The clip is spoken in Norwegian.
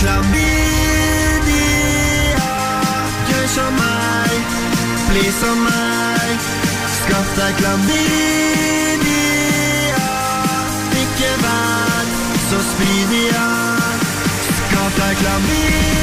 klamydia. Gjør som meg, bli som meg. Skaff deg klamydia. Ikke vær så spydia. Skaff deg klamydia.